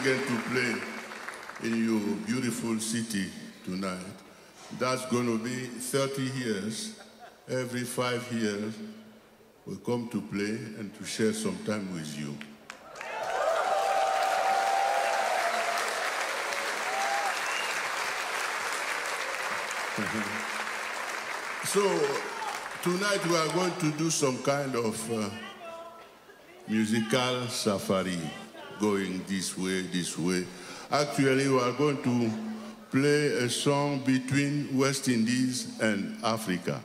again to play in your beautiful city tonight. That's going to be 30 years every five years, we come to play and to share some time with you. so, tonight we are going to do some kind of uh, musical safari, going this way, this way. Actually, we are going to play a song between West Indies and Africa.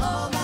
Oh. my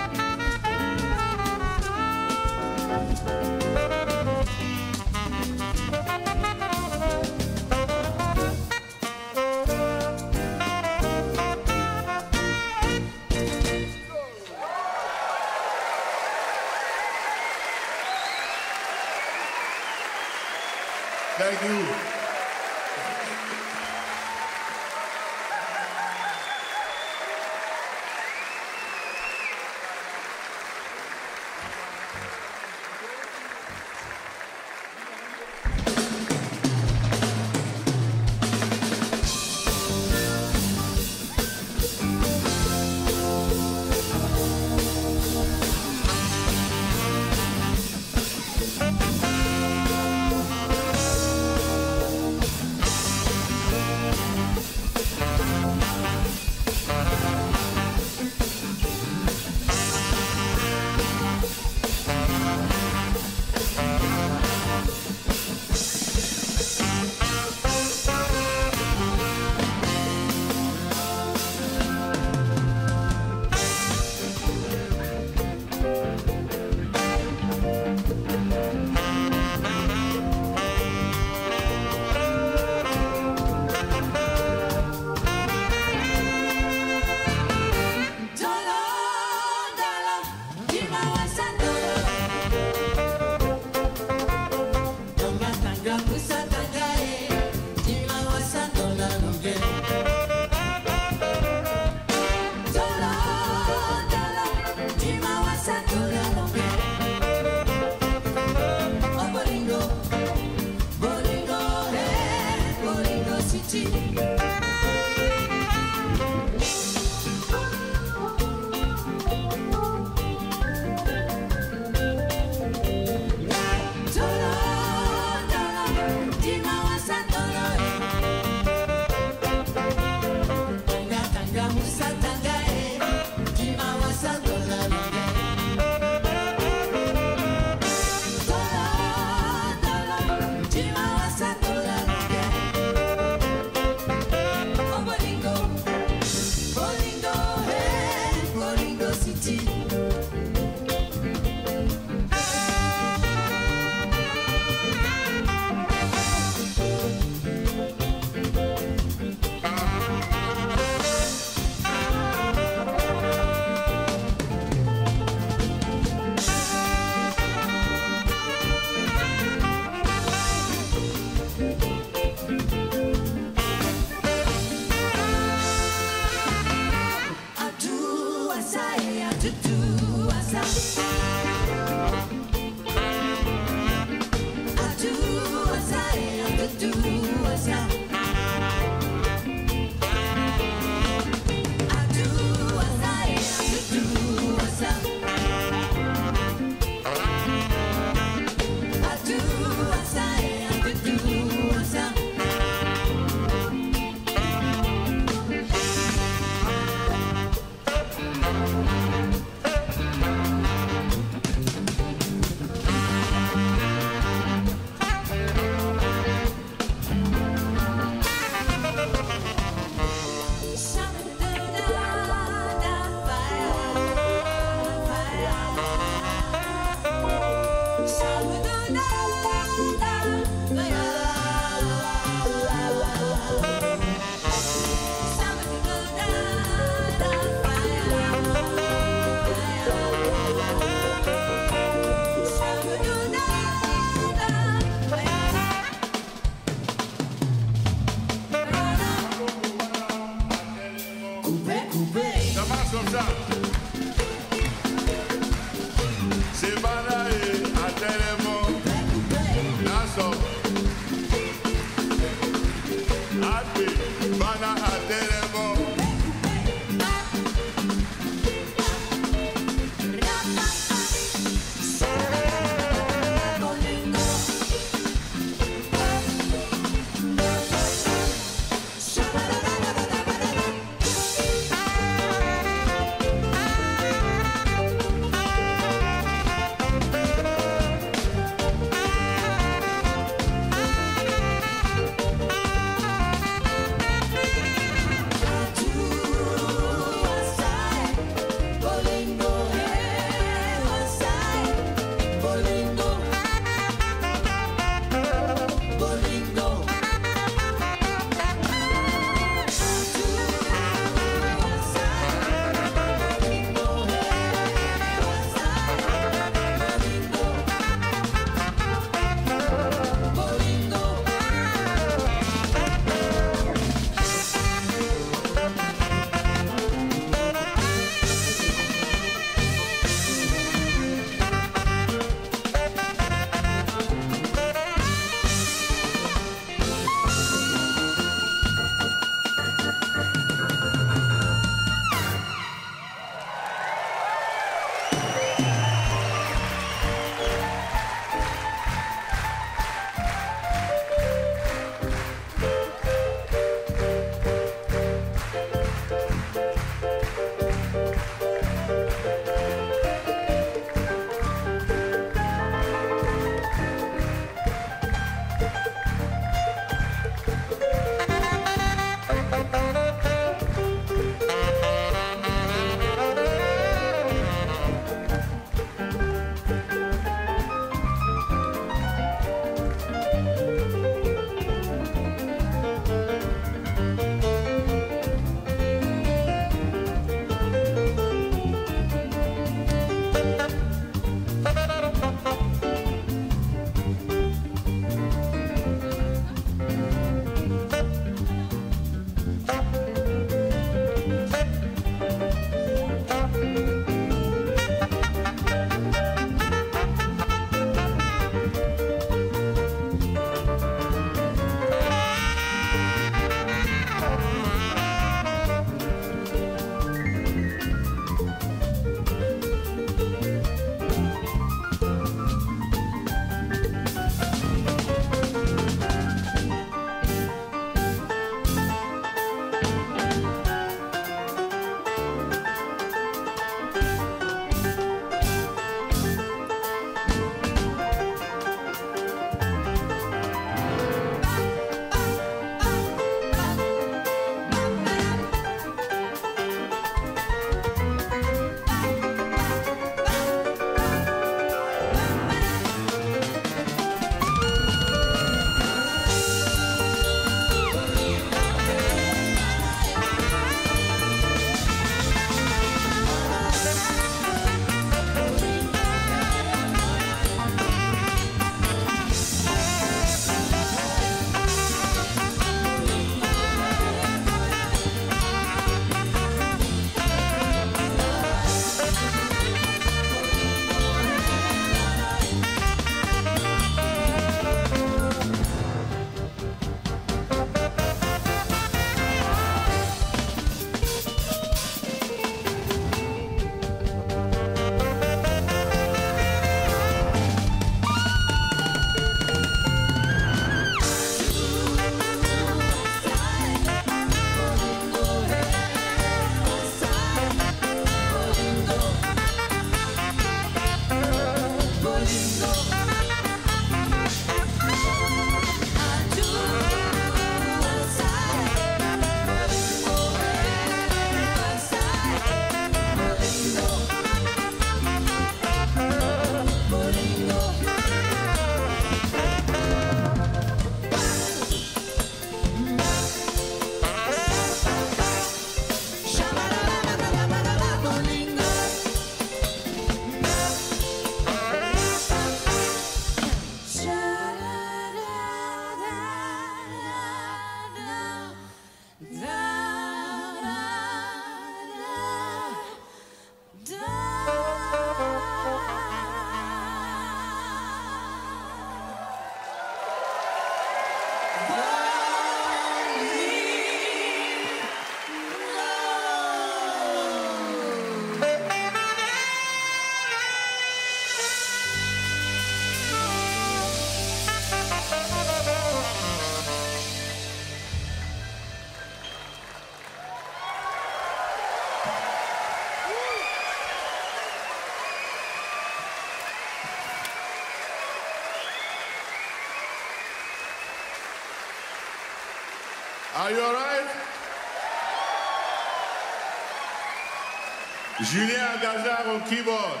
Julien Agazar au keyboard.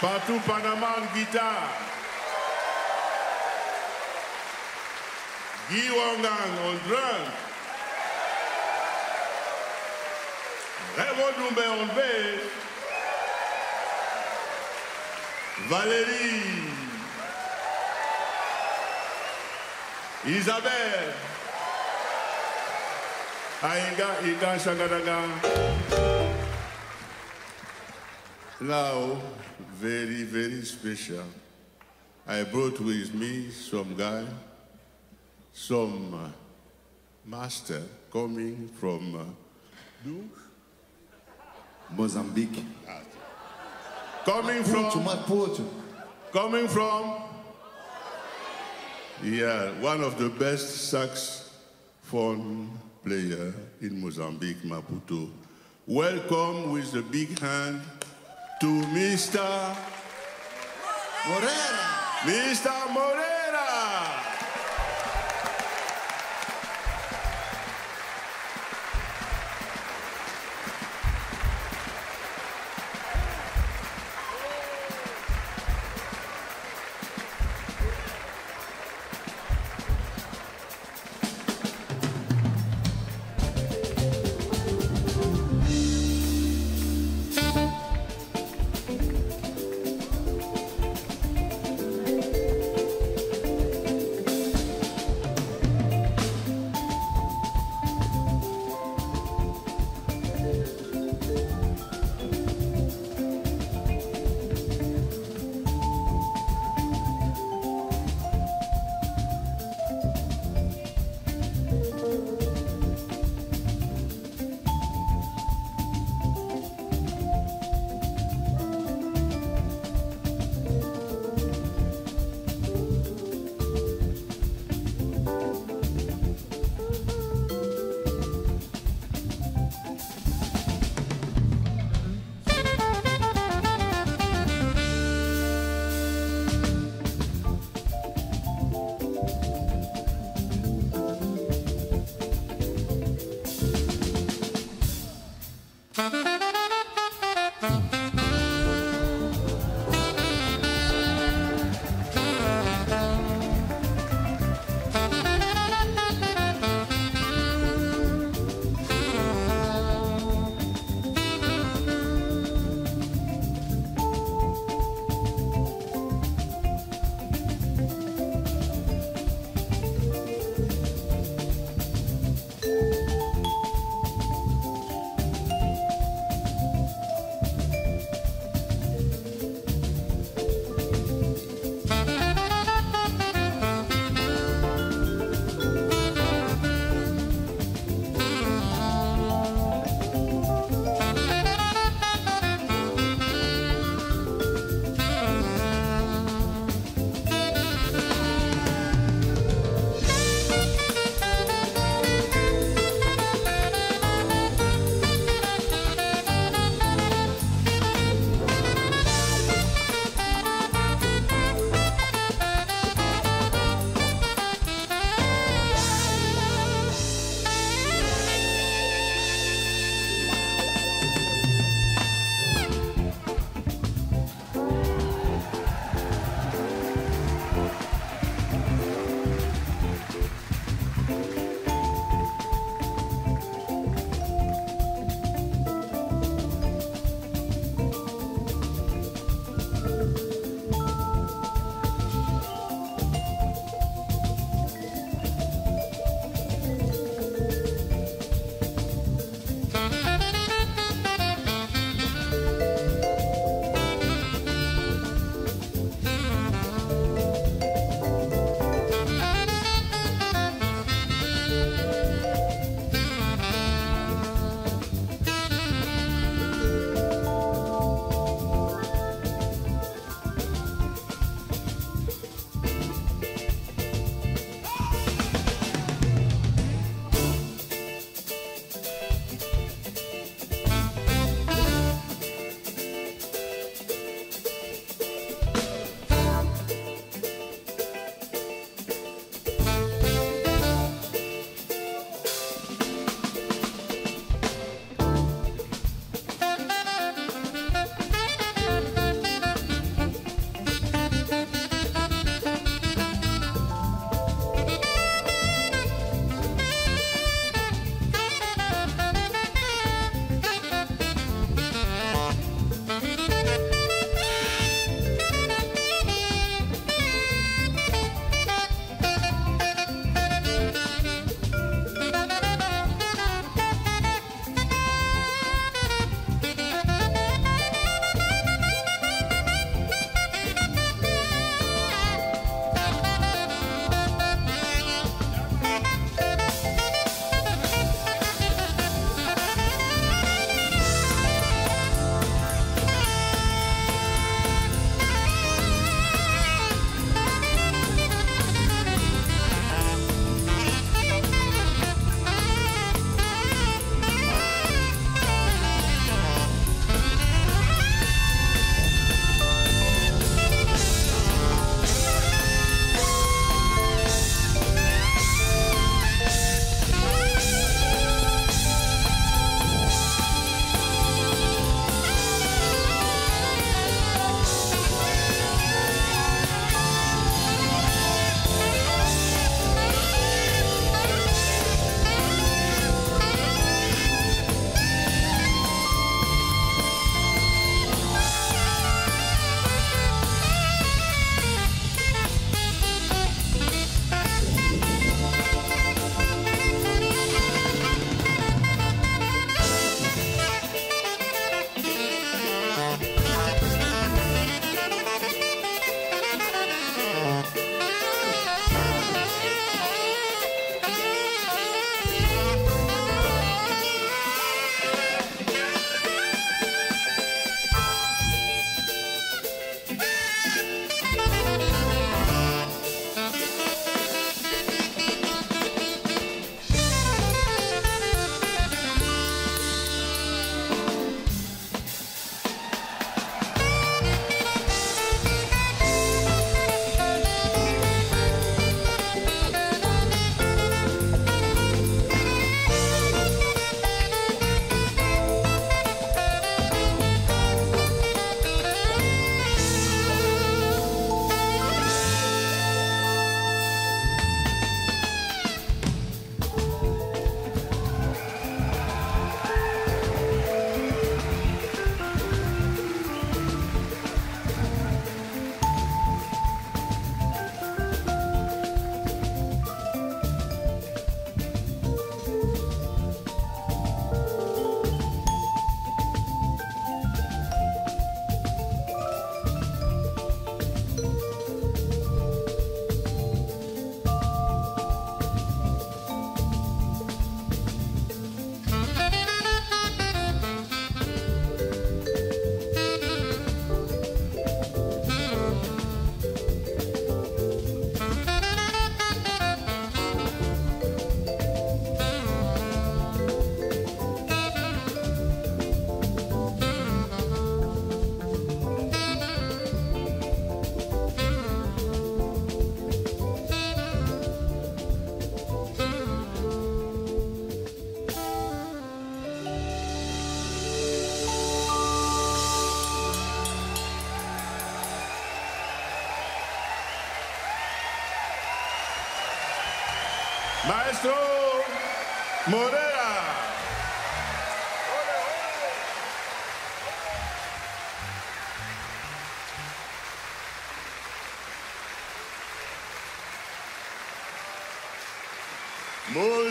Partout Panama en guitare. Guy Wangang au drum. Raymond Doumbé en bass. Valérie. Isabelle. Ainga Ika Shangadaga. Now, very, very special. I brought with me some guy, some uh, master coming from uh, Mozambique. coming from Maputo. coming from yeah one of the best saxophone player in Mozambique Maputo welcome with a big hand to Mr. Moreira. Mr. Moreira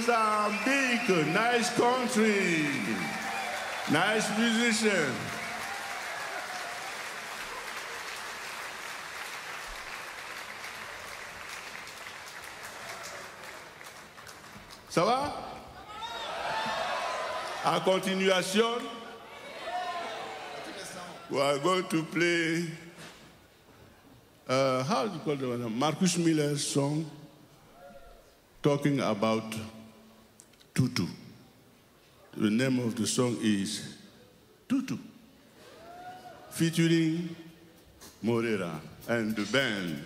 Mozambique, nice country, nice musician. Ça va En continuation, we are going to play, uh, how do you call one? Marcus Miller's song talking about Tutu. The name of the song is Tutu, featuring Morera and the band.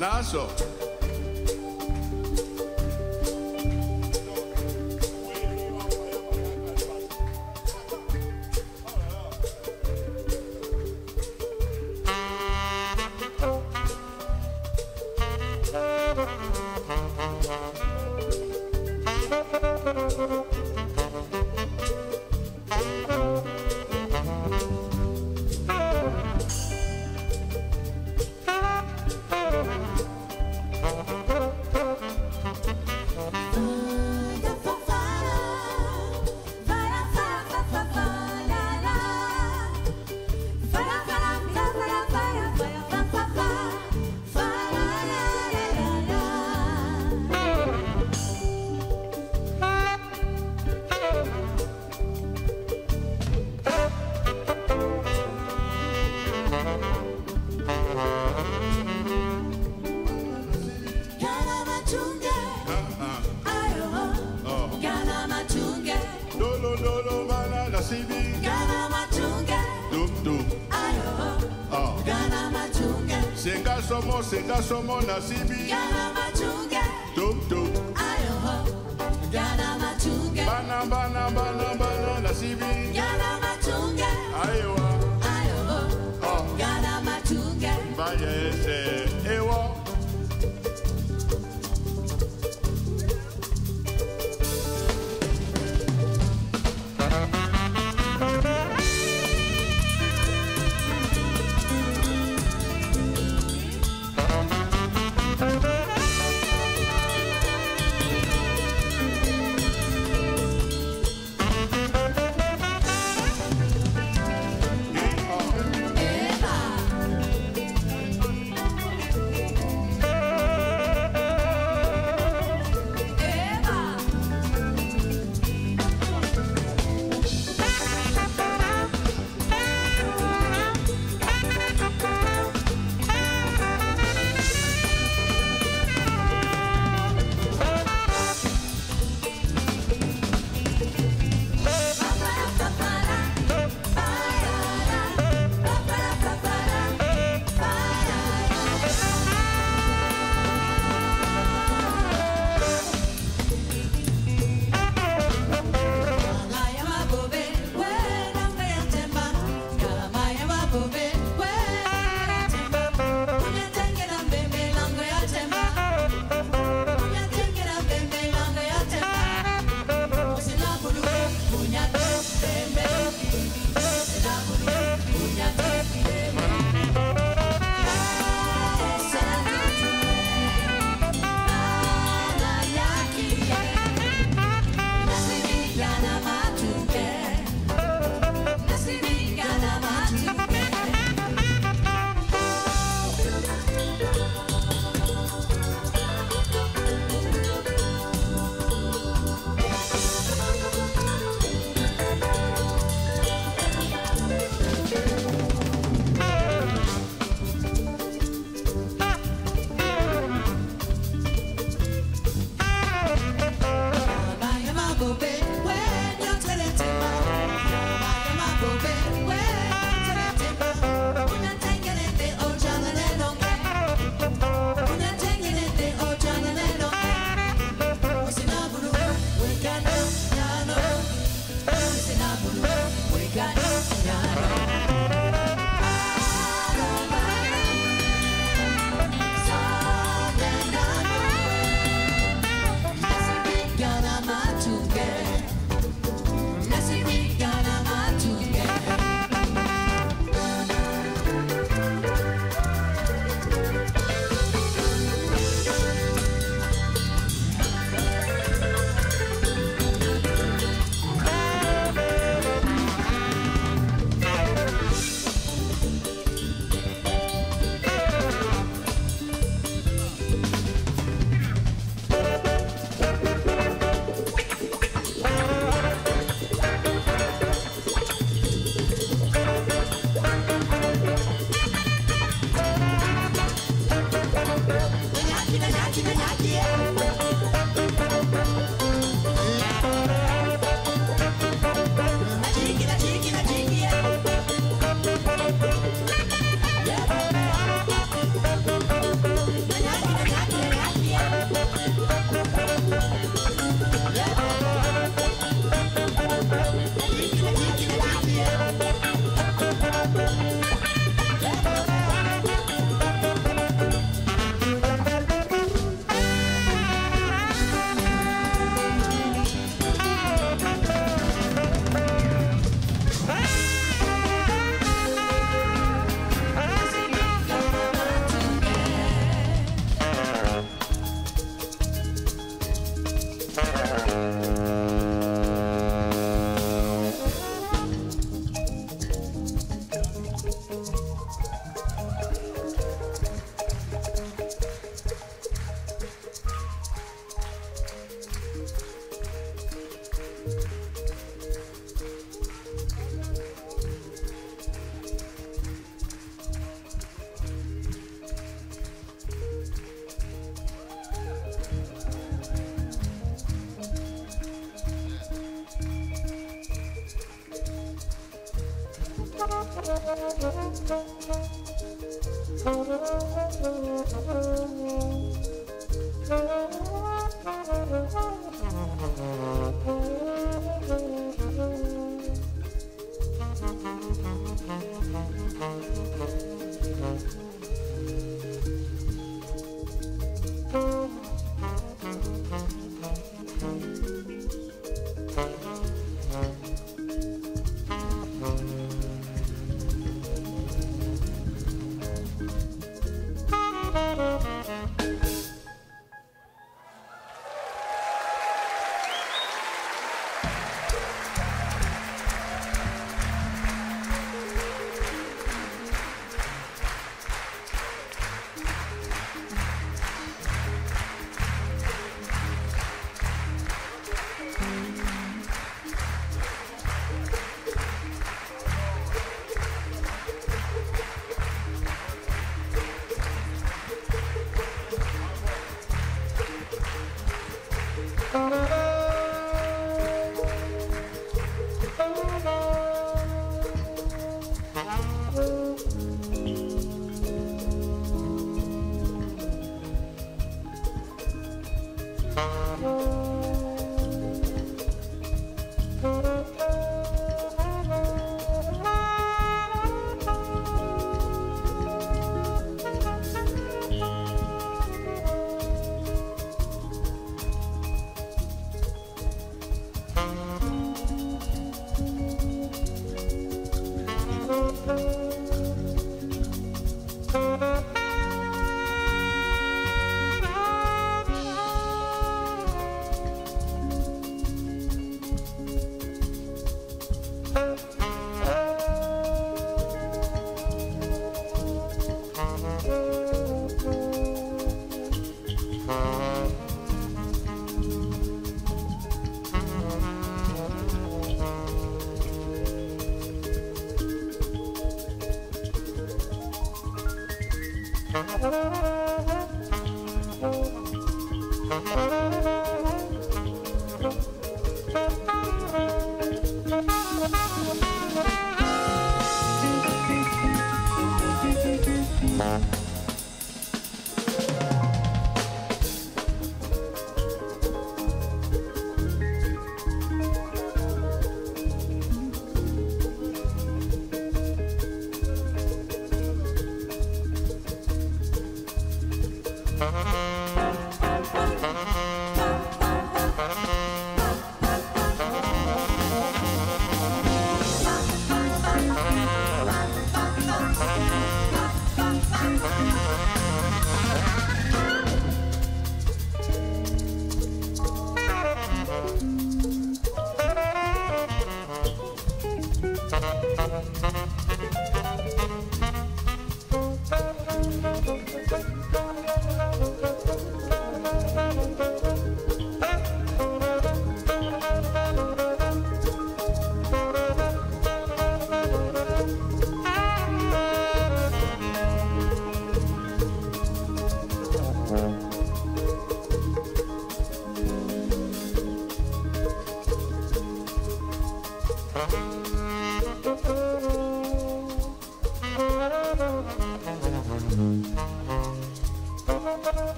naso. Thank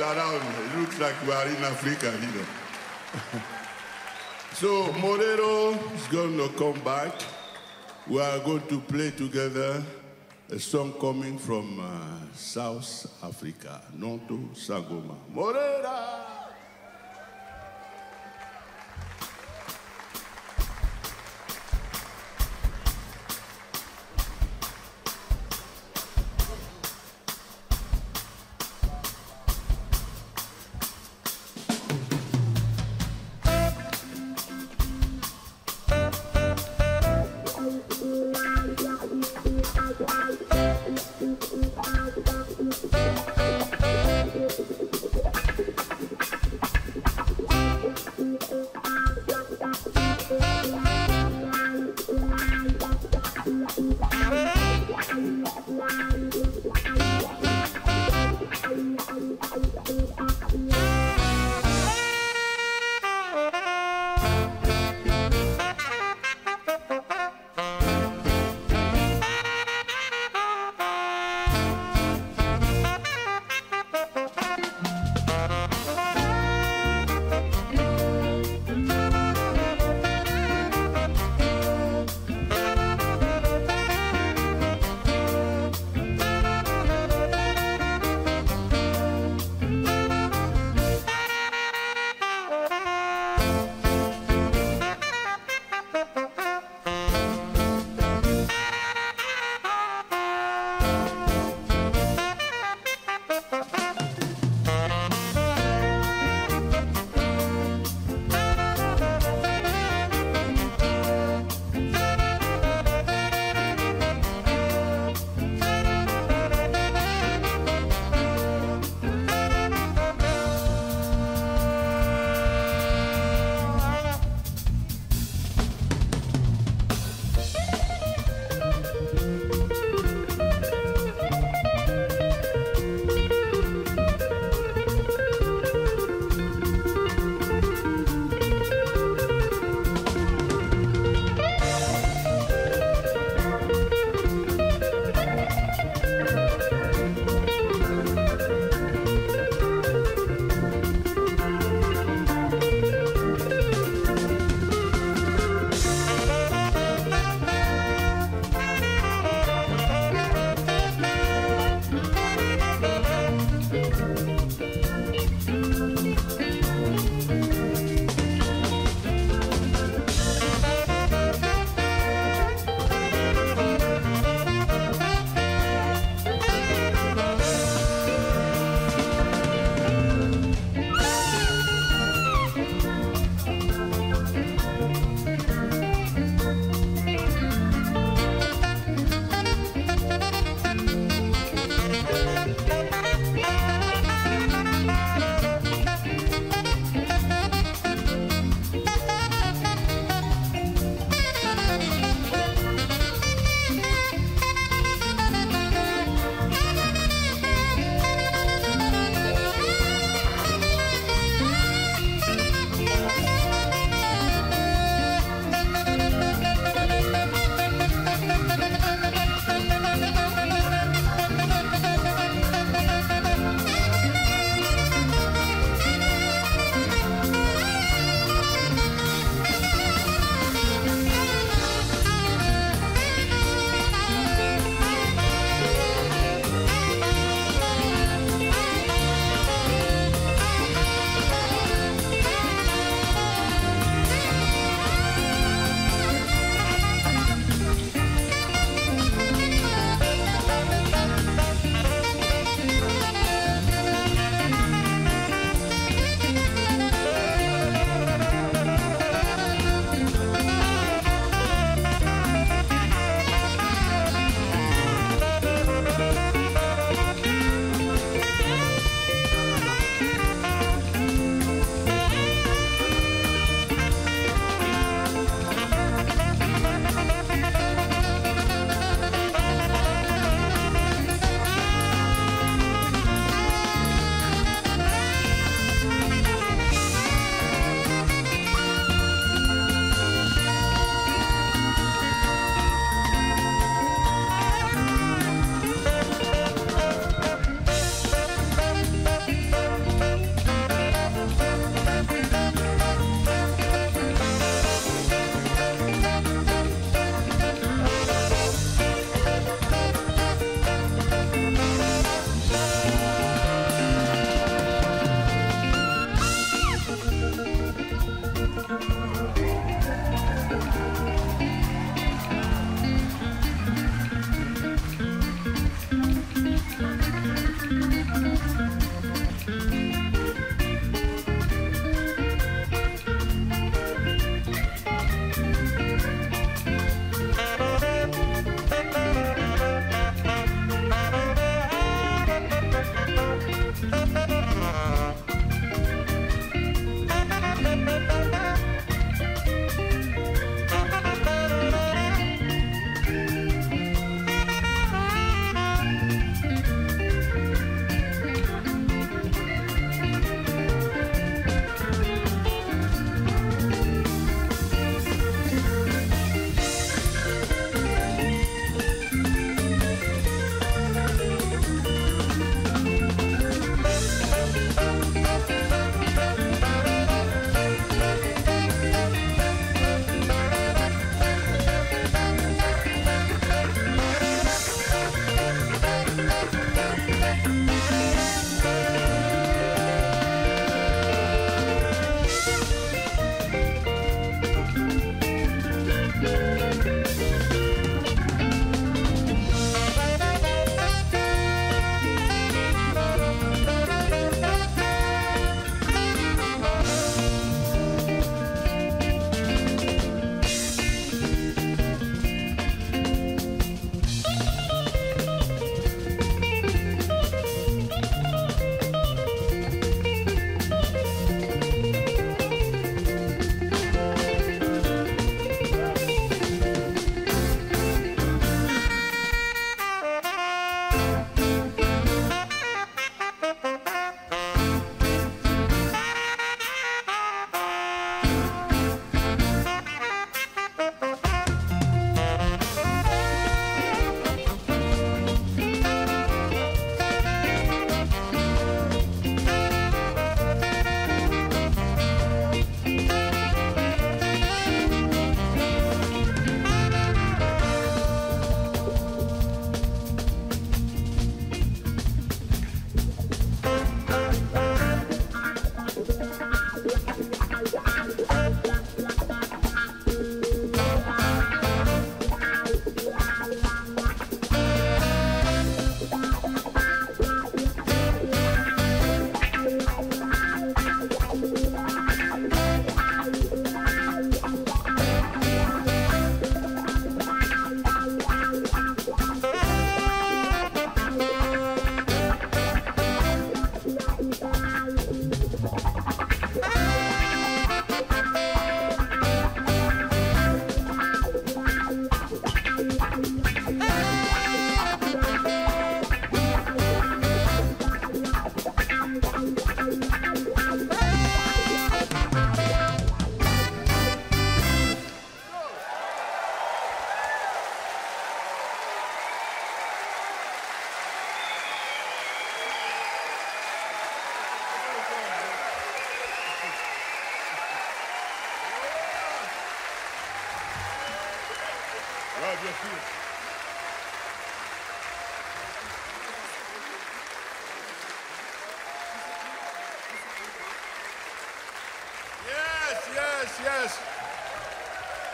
around. It looks like we are in Africa, you know. so Morero is going to come back. We are going to play together a song coming from uh, South Africa, Nonto Sangoma. Morera!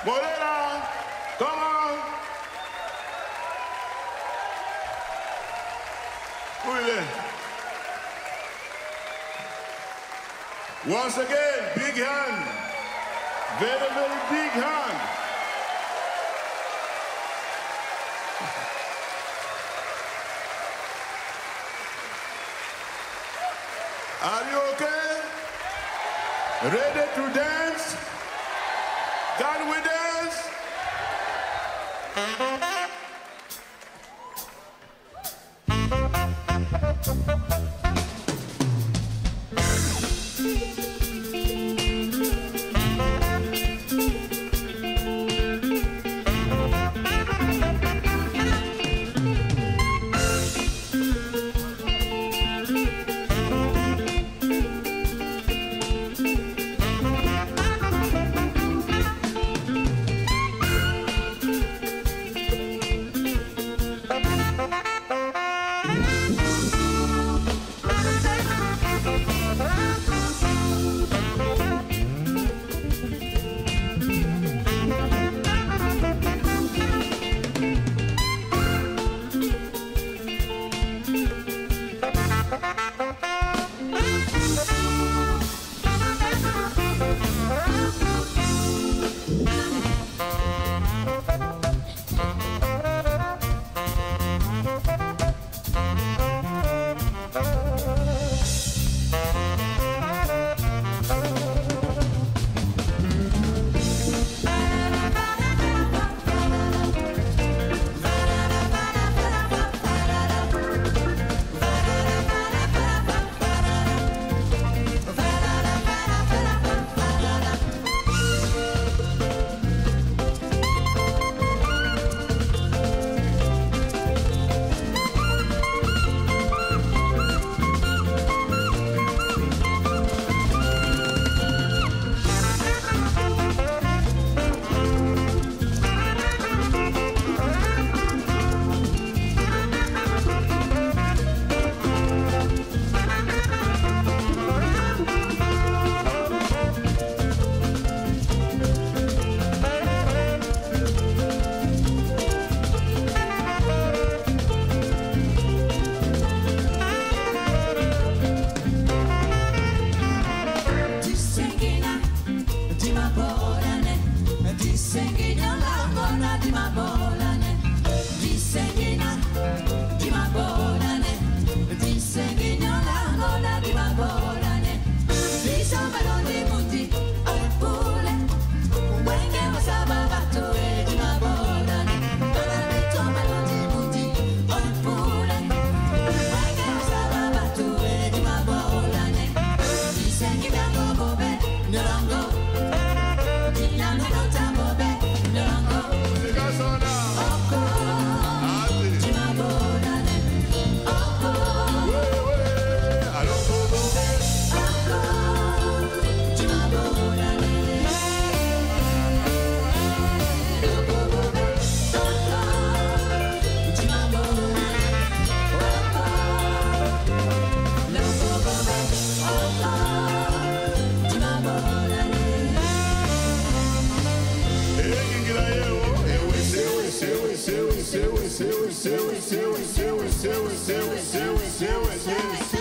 Morena, Silly, silly, silly, silly, silly, silly, silly, silly. it, do it, do it, do it, do it, do it.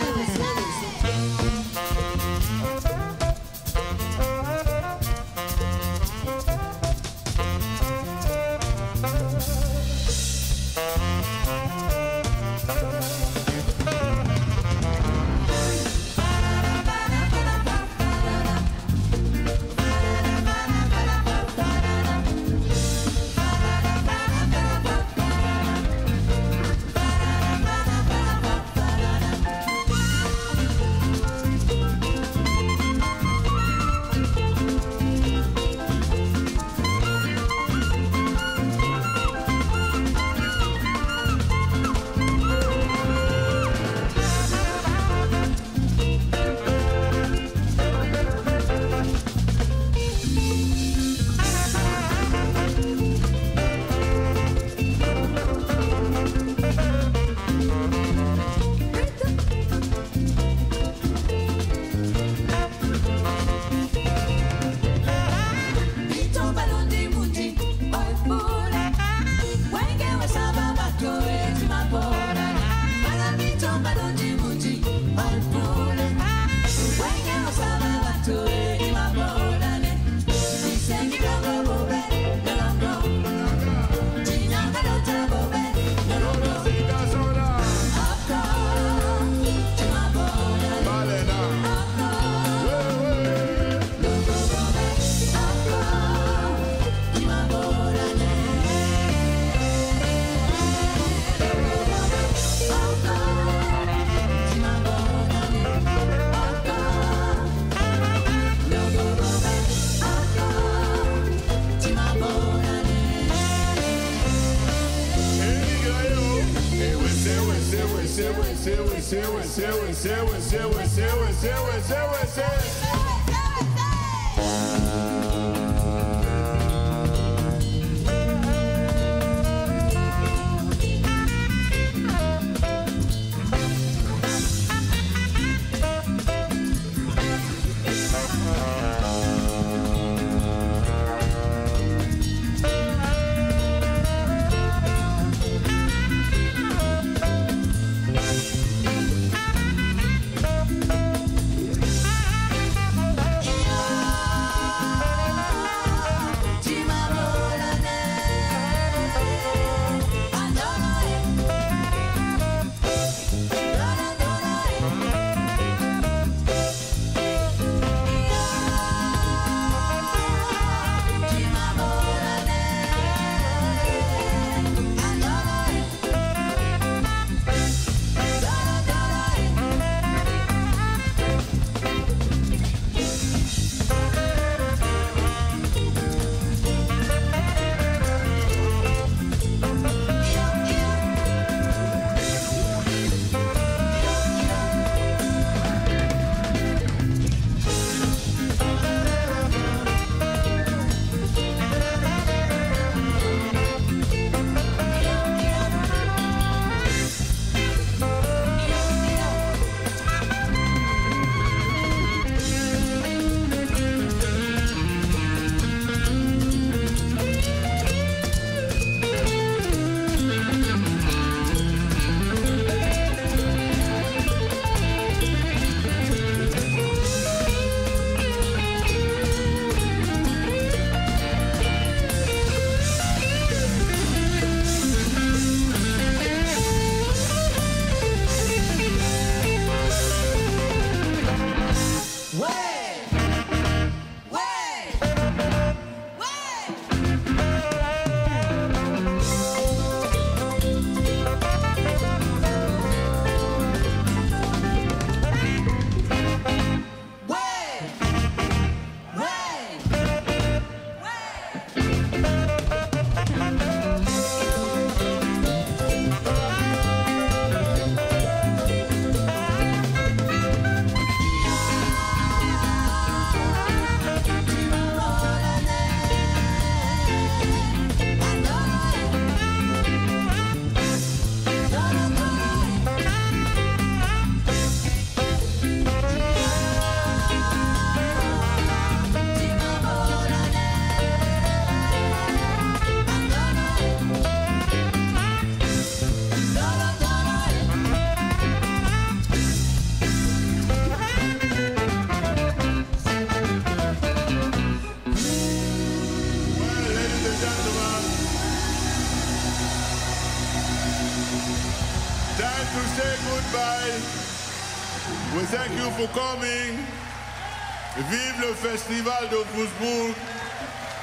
Festival de Wurzburg.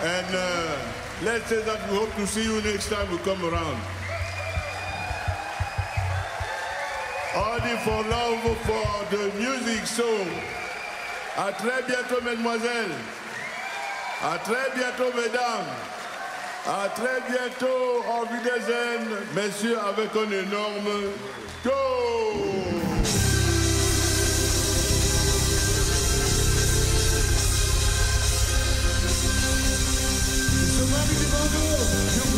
And uh, let's say that we hope to see you next time we come around. Audi for love for the music so. À très bientôt, mesdemoiselles. À très bientôt, mesdames. À très bientôt, au Wiedersehen, messieurs, avec un énorme go! Happy Bongo.